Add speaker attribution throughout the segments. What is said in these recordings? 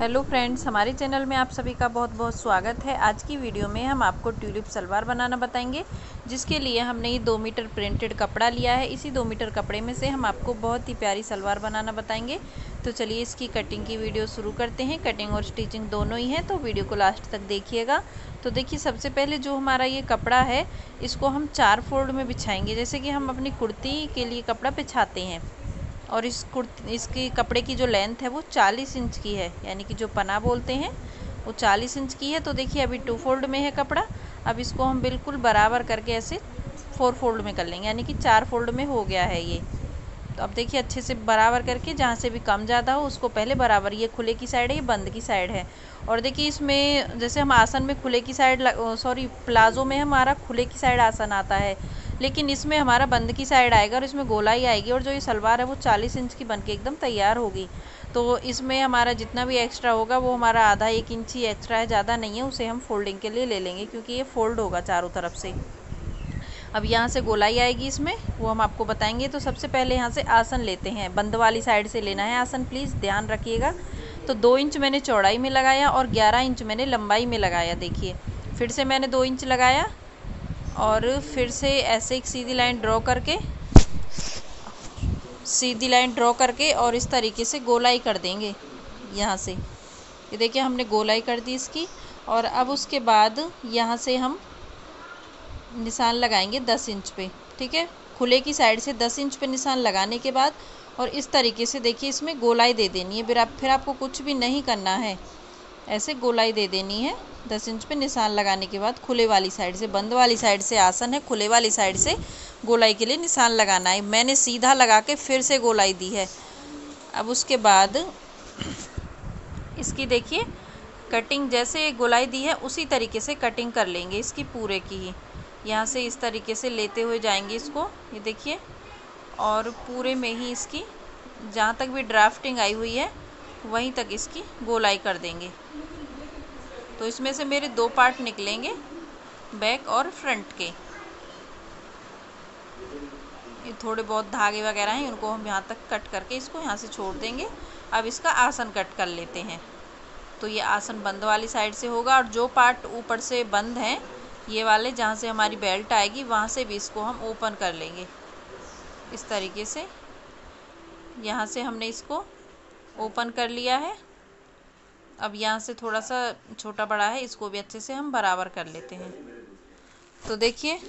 Speaker 1: Hello friends, हमारे channel में आप सभी का बहुत बहुत स्वागत है। आज की वीडियो में हम आपको ट्यूलिप सलवार बनाना बताएँगे, जिसके लिए हमने ये दो मीटर प्रिंटेड कपड़ा लिया है। इसी दो मीटर कपड़े में से हम आपको बहुत ही प्यारी सलवार बनाना बताएँगे। तो चलिए इसकी कटिंग की वीडियो शुरू करते हैं। कटिंग और स्टिचिंग दोनों ही है तो वीडियो को लास्ट तक देखिएगा। तो देखिए, सबसे पहले जो हमारा ये कपड़ा है, इसको हम चार फोल्ड में बिछाएँगे। जैसे कि हम अपनी कुर्ती के लिए कपड़ा बिछाते हैं। और इस कुर्ती, इसकी कपड़े की जो लेंथ है वो 40 इंच की है, यानी कि जो पना बोलते हैं, वो 40 इंच की है। तो देखिए, अभी टू फोल्ड में है कपड़ा। अब इसको हम बिल्कुल बराबर करके ऐसे फोर फोल्ड में कर लेंगे, यानी कि चार फोल्ड में हो गया है ये। तो अब देखिए, अच्छे से बराबर करके, जहाँ से भी कम ज़्यादा हो, उसको पहले बराबर, ये खुले की साइड है, ये बंद की साइड है। और देखिए, इसमें जैसे हम आसन में खुले की साइड सॉरी प्लाज़ो में हमारा खुले की साइड आसन आता है। लेकिन इसमें हमारा बंद की साइड आएगा और इसमें गोलाई आएगी और जो ये सलवार है वो चालीस इंच की बन के एकदम तैयार होगी। तो इसमें हमारा जितना भी एक्स्ट्रा होगा, वो हमारा आधा एक इंच ही एक्स्ट्रा है, ज़्यादा नहीं है, उसे हम फोल्डिंग के लिए ले लेंगे क्योंकि ये फोल्ड होगा चारों तरफ़ से। अब यहाँ से गोलाई आएगी इसमें, वो हम आपको बताएँगे। तो सबसे पहले यहाँ से आसन लेते हैं। बंद वाली साइड से लेना है आसन प्लीज़ ध्यान रखिएगा। तो दो इंच मैंने चौड़ाई में लगाया और ग्यारह इंच मैंने लंबाई में लगाया, देखिए। फिर से मैंने दो इंच लगाया और फिर से ऐसे एक सीधी लाइन ड्रॉ करके, सीधी लाइन ड्रॉ करके और इस तरीके से गोलाई कर देंगे यहाँ से। ये देखिए, हमने गोलाई कर दी इसकी और अब उसके बाद यहाँ से हम निशान लगाएँगे दस इंच पे, ठीक है? खुले की साइड से दस इंच पे निशान लगाने के बाद और इस तरीके से देखिए, इसमें गोलाई दे देनी है। फिर आप, फिर आपको कुछ भी नहीं करना है, ऐसे गोलाई दे देनी है। दस इंच पे निशान लगाने के बाद खुले वाली साइड से, बंद वाली साइड से आसन है, खुले वाली साइड से गोलाई के लिए निशान लगाना है। मैंने सीधा लगा के फिर से गोलाई दी है। अब उसके बाद इसकी देखिए, कटिंग जैसे गोलाई दी है, उसी तरीके से कटिंग कर लेंगे इसकी पूरे की ही। यहाँ से इस तरीके से लेते हुए जाएँगे इसको, ये देखिए। और पूरे में ही इसकी, जहाँ तक भी ड्राफ्टिंग आई हुई है, वहीं तक इसकी गोलाई कर देंगे। तो इसमें से मेरे दो पार्ट निकलेंगे, बैक और फ्रंट के। ये थोड़े बहुत धागे वगैरह हैं उनको हम यहाँ तक कट करके इसको यहाँ से छोड़ देंगे। अब इसका आसन कट कर लेते हैं। तो ये आसन बंद वाली साइड से होगा और जो पार्ट ऊपर से बंद हैं, ये वाले जहाँ से हमारी बेल्ट आएगी, वहाँ से भी इसको हम ओपन कर लेंगे। इस तरीके से यहाँ से हमने इसको ओपन कर लिया है। अब यहाँ से थोड़ा सा छोटा बड़ा है, इसको भी अच्छे से हम बराबर कर लेते हैं। तो देखिए,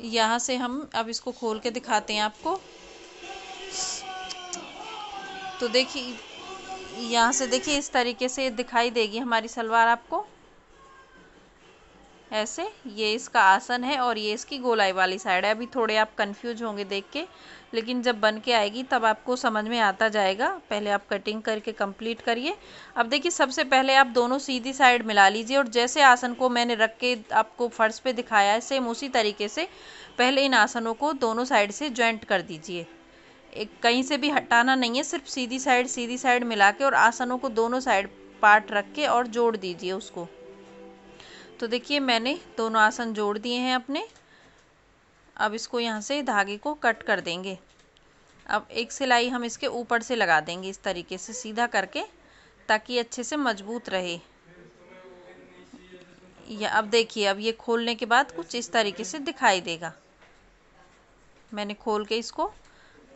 Speaker 1: यहाँ से हम अब इसको खोल के दिखाते हैं आपको। तो देखिए, यहाँ से देखिए इस तरीके से दिखाई देगी हमारी सलवार आपको। ऐसे, ये इसका आसन है और ये इसकी गोलाई वाली साइड है। अभी थोड़े आप कंफ्यूज होंगे देख के, लेकिन जब बन के आएगी, तब आपको समझ में आता जाएगा। पहले आप कटिंग करके कंप्लीट करिए। अब देखिए, सबसे पहले आप दोनों सीधी साइड मिला लीजिए और जैसे आसन को मैंने रख के आपको फर्श पे दिखाया है सेम उसी तरीके से पहले इन आसनों को दोनों साइड से ज्वाइंट कर दीजिए। एक, कहीं से भी हटाना नहीं है, सिर्फ़ सीधी साइड सीधी साइड मिला के और आसनों को दोनों साइड पार्ट रख के और जोड़ दीजिए उसको। तो देखिए मैंने दोनों आसन जोड़ दिए हैं अपने। अब इसको यहाँ से धागे को कट कर देंगे। अब एक सिलाई हम इसके ऊपर से लगा देंगे इस तरीके से सीधा करके, ताकि अच्छे से मज़बूत रहे। या अब देखिए, अब ये खोलने के बाद कुछ इस तरीके से दिखाई देगा। मैंने खोल के इसको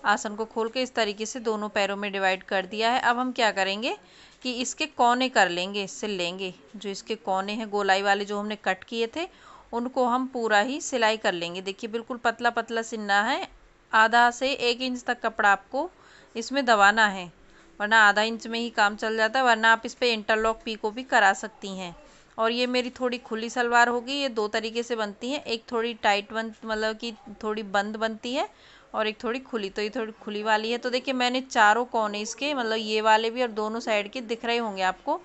Speaker 1: आसन को खोल के इस तरीके से दोनों पैरों में डिवाइड कर दिया है। अब हम क्या करेंगे कि इसके कोने कर लेंगे, सिल लेंगे। जो इसके कोने हैं, गोलाई वाले जो हमने कट किए थे, उनको हम पूरा ही सिलाई कर लेंगे। देखिए, बिल्कुल पतला पतला सिलना है। आधा से एक इंच तक कपड़ा आपको इसमें दबाना है, वरना आधा इंच में ही काम चल जाता है, वरना आप इस पर इंटरलॉक पी को भी करा सकती हैं। और ये मेरी थोड़ी खुली सलवार होगी, ये दो तरीके से बनती है। एक थोड़ी टाइट बन मतलब कि थोड़ी बंद बनती है और एक थोड़ी खुली तो ये थोड़ी खुली वाली है। तो देखिए, मैंने चारों कोने इसके मतलब ये वाले भी और दोनों साइड के दिख रहे होंगे आपको।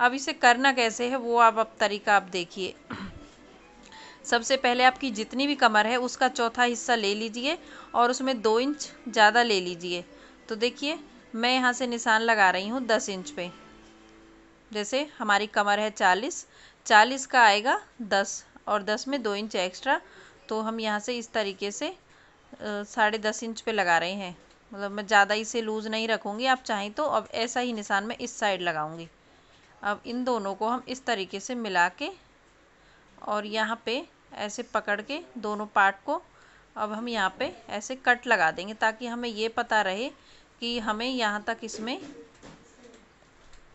Speaker 1: अब इसे करना कैसे है, वो आप अब तरीका आप देखिए। सबसे पहले आपकी जितनी भी कमर है, उसका चौथा हिस्सा ले लीजिए और उसमें दो इंच ज़्यादा ले लीजिए। तो देखिए, मैं यहाँ से निशान लगा रही हूँ दस इंच पे। जैसे हमारी कमर है चालीस चालीस का आएगा दस और दस में दो इंच एक्स्ट्रा। तो हम यहाँ से इस तरीके से साढ़े दस इंच पे लगा रहे हैं। मतलब मैं ज़्यादा इसे लूज़ नहीं रखूँगी, आप चाहें तो अब ऐसा ही निशान मैं इस साइड लगाऊँगी। अब इन दोनों को हम इस तरीके से मिला के और यहाँ पे ऐसे पकड़ के दोनों पार्ट को अब हम यहाँ पे ऐसे कट लगा देंगे ताकि हमें ये पता रहे कि हमें यहाँ तक इसमें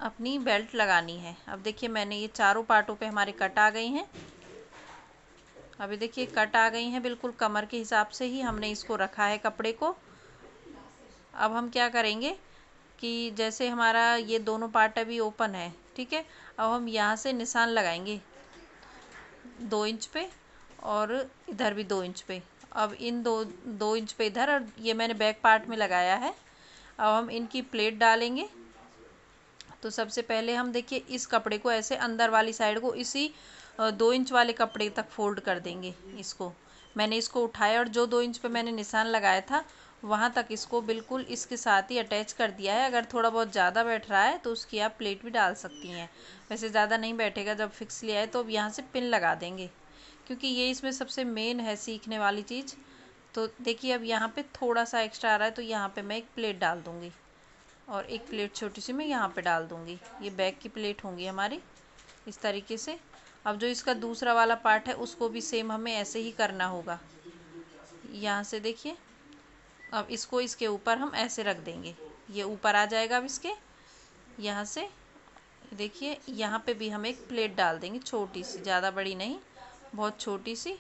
Speaker 1: अपनी बेल्ट लगानी है। अब देखिए मैंने ये चारों पार्टों पे हमारे कट आ गई हैं। अभी देखिए, कट आ गई हैं बिल्कुल कमर के हिसाब से ही हमने इसको रखा है कपड़े को। अब हम क्या करेंगे कि जैसे हमारा ये दोनों पार्ट अभी ओपन है, ठीक है? अब हम यहाँ से निशान लगाएँगे दो इंच पे और इधर भी दो इंच पे। अब इन दो दो इंच पे इधर और ये मैंने बैक पार्ट में लगाया है। अब हम इनकी प्लेट डालेंगे। तो सबसे पहले हम देखिए, इस कपड़े को ऐसे अंदर वाली साइड को इसी दो इंच वाले कपड़े तक फोल्ड कर देंगे इसको। मैंने इसको उठाया और जो दो इंच पे मैंने निशान लगाया था, वहाँ तक इसको बिल्कुल इसके साथ ही अटैच कर दिया है। अगर थोड़ा बहुत ज़्यादा बैठ रहा है तो उसकी आप प्लेट भी डाल सकती हैं। वैसे ज़्यादा नहीं बैठेगा जब फिक्स लिया है तो अब यहाँ से पिन लगा देंगे, क्योंकि ये इसमें सबसे मेन है सीखने वाली चीज़। तो देखिए, अब यहाँ पे थोड़ा सा एक्स्ट्रा आ रहा है तो यहाँ पे मैं एक प्लेट डाल दूँगी और एक प्लेट छोटी सी मैं यहाँ पे डाल दूँगी। ये बैग की प्लेट होंगी हमारी, इस तरीके से। अब जो इसका दूसरा वाला पार्ट है, उसको भी सेम हमें ऐसे ही करना होगा। यहाँ से देखिए। अब इसको इसके ऊपर हम ऐसे रख देंगे। ये ऊपर आ जाएगा अब इसके। यहाँ से देखिए, यहाँ पे भी हम एक प्लेट डाल देंगे, छोटी सी, ज़्यादा बड़ी नहीं, बहुत छोटी सी।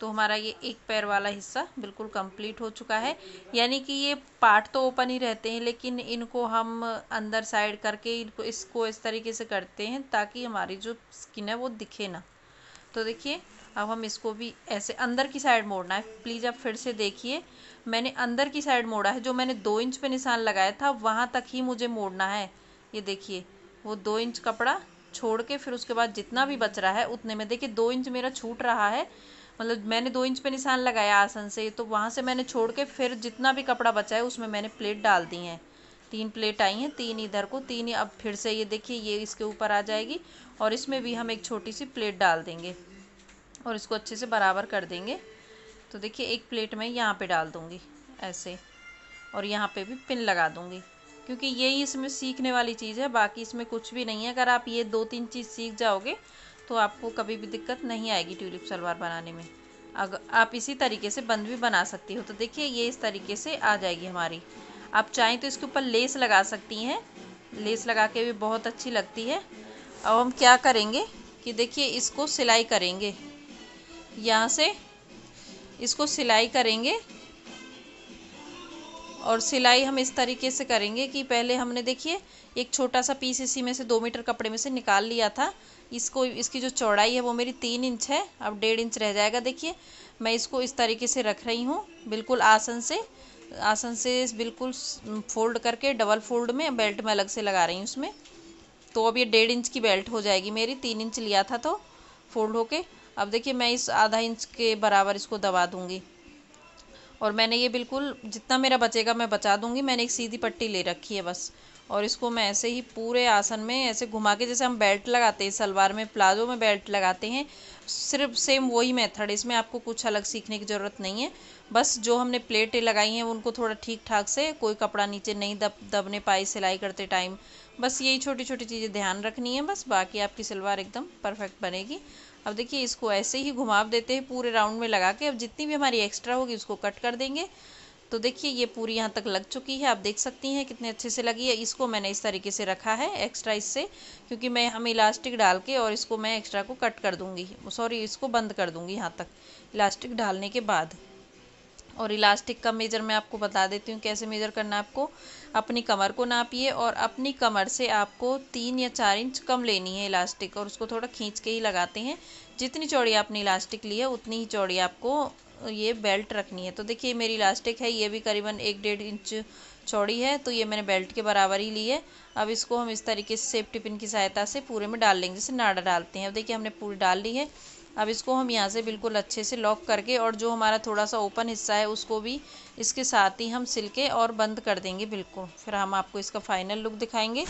Speaker 1: तो हमारा ये एक पैर वाला हिस्सा बिल्कुल कंप्लीट हो चुका है। यानी कि ये पार्ट तो ओपन ही रहते हैं, लेकिन इनको हम अंदर साइड करके इनको इसको इस तरीके से करते हैं ताकि हमारी जो स्किन है वो दिखे ना। तो देखिए, अब हम इसको भी ऐसे अंदर की साइड मोड़ना है। प्लीज़ आप फिर से देखिए, मैंने अंदर की साइड मोड़ा है। जो मैंने दो इंच पे निशान लगाया था, वहाँ तक ही मुझे मोड़ना है। ये देखिए, वो दो इंच कपड़ा छोड़ के फिर उसके बाद जितना भी बच रहा है, उतने में देखिए दो इंच मेरा छूट रहा है। मतलब मैंने दो इंच पे निशान लगाया आसन से तो वहाँ से मैंने छोड़ के फिर जितना भी कपड़ा बचा है उसमें मैंने प्लेट डाल दी हैं। तीन प्लेट आई हैं, तीन इधर को, तीन अब फिर से ये देखिए, ये इसके ऊपर आ जाएगी और इसमें भी हम एक छोटी सी प्लेट डाल देंगे और इसको अच्छे से बराबर कर देंगे। तो देखिए, एक प्लेट में यहाँ पे डाल दूँगी ऐसे और यहाँ पे भी पिन लगा दूँगी क्योंकि यही इसमें सीखने वाली चीज़ है, बाकी इसमें कुछ भी नहीं है। अगर आप ये दो तीन चीज़ सीख जाओगे तो आपको कभी भी दिक्कत नहीं आएगी ट्यूलिप सलवार बनाने में। अगर आप इसी तरीके से बंद भी बना सकती हो। तो देखिए, ये इस तरीके से आ जाएगी हमारी। आप चाहें तो इसके ऊपर लेस लगा सकती हैं। लेस लगा के भी बहुत अच्छी लगती है। अब हम क्या करेंगे कि देखिए, इसको सिलाई करेंगे। यहाँ से इसको सिलाई करेंगे। और सिलाई हम इस तरीके से करेंगे कि पहले हमने देखिए, एक छोटा सा पीस इसी में से दो मीटर कपड़े में से निकाल लिया था। इसको, इसकी जो चौड़ाई है वो मेरी तीन इंच है। अब डेढ़ इंच रह जाएगा। देखिए, मैं इसको इस तरीके से रख रही हूँ, बिल्कुल आसन से आसन से बिल्कुल फोल्ड करके, डबल फोल्ड में, बेल्ट में अलग से लगा रही हूँ उसमें तो अब ये डेढ़ इंच की बेल्ट हो जाएगी मेरी, तीन इंच लिया था तो फोल्ड होके। अब देखिए, मैं इस आधा इंच के बराबर इसको दबा दूँगी। और मैंने ये बिल्कुल, जितना मेरा बचेगा मैं बचा दूँगी। मैंने एक सीधी पट्टी ले रखी है बस। और इसको मैं ऐसे ही पूरे आसन में ऐसे घुमा के, जैसे हम बेल्ट लगाते हैं, सलवार में प्लाजो में बेल्ट लगाते हैं, सिर्फ़ सेम वही मेथड इसमें आपको कुछ अलग सीखने की ज़रूरत नहीं है। बस जो हमने प्लेटें लगाई हैं, उनको थोड़ा ठीक ठाक से, कोई कपड़ा नीचे नहीं दब, दबने पाई सिलाई करते टाइम बस यही छोटी छोटी चीज़ें ध्यान रखनी है, बस बाकी आपकी सलवार एकदम परफेक्ट बनेगी। अब देखिए, इसको ऐसे ही घुमाव देते हैं, पूरे राउंड में लगा के। अब जितनी भी हमारी एक्स्ट्रा होगी, उसको कट कर देंगे। तो देखिए, ये पूरी यहाँ तक लग चुकी है। आप देख सकती हैं कितने अच्छे से लगी है। इसको मैंने इस तरीके से रखा है एक्स्ट्रा इससे, क्योंकि मैं, हम इलास्टिक डाल के और इसको मैं एक्स्ट्रा को कट कर दूँगी। सॉरी इसको बंद कर दूँगी यहाँ तक। इलास्टिक डालने के बाद। और इलास्टिक का मेजर मैं आपको बता देती हूँ कैसे मेजर करना है आपको। अपनी कमर को नापिए और अपनी कमर से आपको तीन या चार इंच कम लेनी है इलास्टिक और उसको थोड़ा खींच के ही लगाते हैं। जितनी चौड़ी आपने इलास्टिक ली है, उतनी ही चौड़ी आपको ये बेल्ट रखनी है। तो देखिए मेरी इलास्टिक है, ये भी करीबन एक डेढ़ इंच चौड़ी है तो ये मैंने बेल्ट के बराबर ही ली है। अब इसको हम इस तरीके से सेफ्टी पिन की सहायता से पूरे में डाल लेंगे, जैसे नाड़ा डालते हैं। अब देखिए, हमने पूरी डाल ली है। अब इसको हम यहाँ से बिल्कुल अच्छे से लॉक करके और जो हमारा थोड़ा सा ओपन हिस्सा है, उसको भी इसके साथ ही हम सिल के और बंद कर देंगे बिल्कुल। फिर हम आपको इसका फाइनल लुक दिखाएँगे।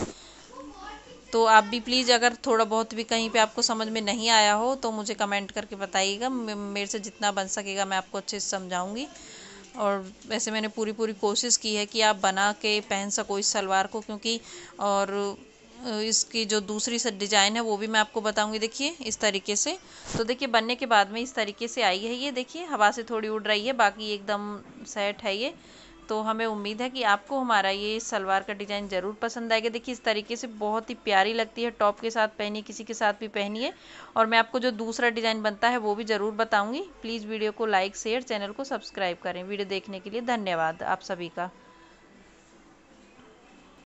Speaker 1: तो आप भी प्लीज़ अगर थोड़ा बहुत भी कहीं पे आपको समझ में नहीं आया हो तो मुझे कमेंट करके बताइएगा। मेरे से जितना बन सकेगा मैं आपको अच्छे से समझाऊँगी। और वैसे मैंने पूरी पूरी कोशिश की है कि आप बना के, पहन सको इस सलवार को, क्योंकि और इसकी जो दूसरी डिज़ाइन है, वो भी मैं आपको बताऊँगी। देखिए, इस तरीके से। तो देखिए, बनने के बाद में इस तरीके से आई है ये। देखिए, हवा से थोड़ी उड़ रही है, बाकी एकदम सेट है ये। तो हमें उम्मीद है कि आपको हमारा ये सलवार का डिज़ाइन ज़रूर पसंद आएगा। देखिए, इस तरीके से बहुत ही प्यारी लगती है। टॉप के साथ पहनिए, किसी के साथ भी पहनिए। और मैं आपको जो दूसरा डिज़ाइन बनता है, वो भी ज़रूर बताऊँगी। प्लीज़ वीडियो को लाइक, शेयर, चैनल को सब्सक्राइब करें। वीडियो देखने के लिए धन्यवाद आप सभी का।